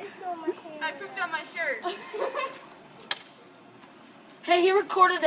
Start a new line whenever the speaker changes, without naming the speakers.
It's on my hair.
I pooped on my shirt.
Hey, he recorded it.